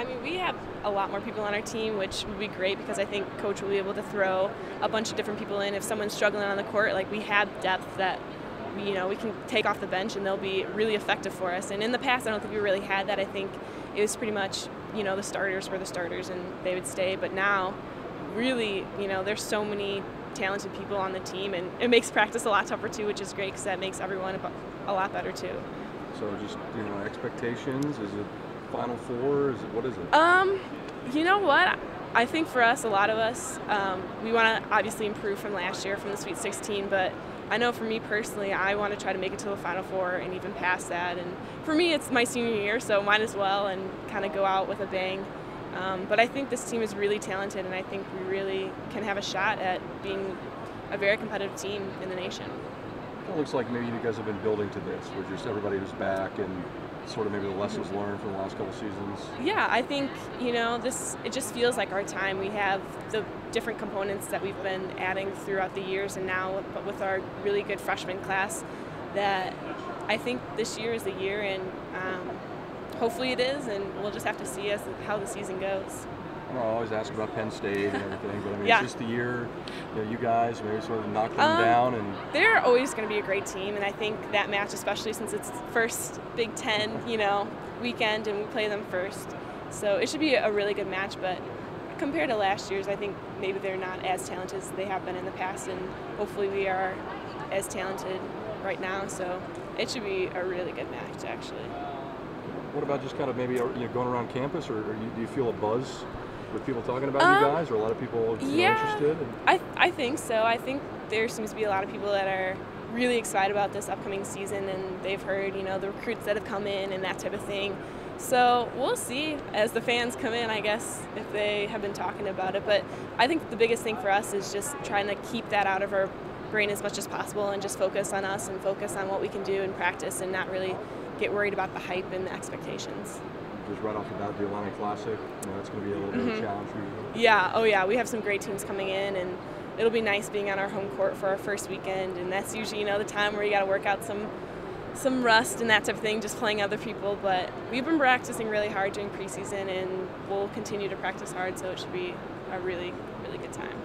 I mean, we have a lot more people on our team, which would be great because I think coach will be able to throw a bunch of different people in. If someone's struggling on the court, like we have depth that you know we can take off the bench and they'll be really effective for us. And in the past, I don't think we really had that. I think it was pretty much you know the starters were the starters and they would stay. But now, really, you know, there's so many talented people on the team, and it makes practice a lot tougher too, which is great because that makes everyone a lot better too. So just you know expectations. Is it Final Four? Is it what is it? Um, you know what? I think for us, a lot of us, um, we want to obviously improve from last year, from the Sweet 16. But I know for me personally, I want to try to make it to the Final Four and even past that. And for me, it's my senior year, so might as well and kind of go out with a bang. Um, but I think this team is really talented, and I think we really can have a shot at being a very competitive team in the nation. It looks like maybe you guys have been building to this, with just everybody who's back and sort of maybe the lessons learned from the last couple seasons. Yeah, I think you know this. It just feels like our time. We have the different components that we've been adding throughout the years, and now, but with our really good freshman class, that I think this year is the year, and um, hopefully it is, and we'll just have to see as how the season goes. I always ask about Penn State and everything, but I mean, yeah. it's just the year, you, know, you guys maybe sort of knock them um, down. and They're always going to be a great team, and I think that match, especially since it's first Big Ten, you know, weekend, and we play them first. So it should be a really good match, but compared to last year's, I think maybe they're not as talented as they have been in the past, and hopefully we are as talented right now. So it should be a really good match, actually. What about just kind of maybe you know, going around campus, or, or do you feel a buzz with people talking about um, you guys, or a lot of people yeah, interested? I I think so. I think there seems to be a lot of people that are really excited about this upcoming season, and they've heard you know the recruits that have come in and that type of thing. So we'll see as the fans come in, I guess, if they have been talking about it. But I think the biggest thing for us is just trying to keep that out of our brain as much as possible and just focus on us and focus on what we can do in practice and not really get worried about the hype and the expectations just right off the bat, the Illini Classic. You know, that's going to be a little bit mm-hmm. of a mm-hmm. challenge for you. Yeah, oh yeah, we have some great teams coming in, and it'll be nice being on our home court for our first weekend. And that's usually, you know, the time where you got to work out some some rust and that type of thing, just playing other people. But we've been practicing really hard during preseason, and we'll continue to practice hard, so it should be a really, really good time.